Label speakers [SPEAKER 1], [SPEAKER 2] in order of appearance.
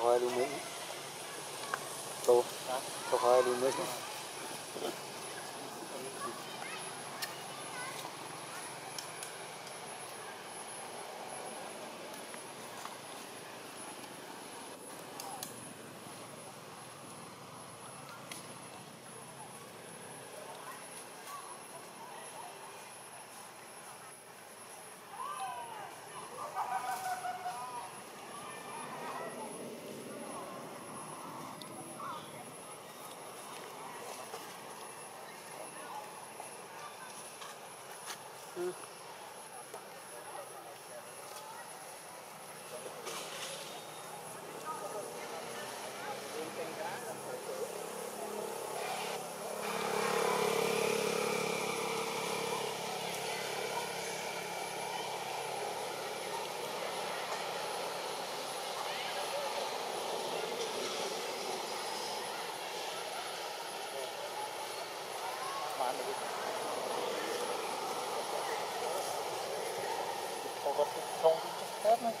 [SPEAKER 1] trochę alumy. To, trochę med. da seção do sistema.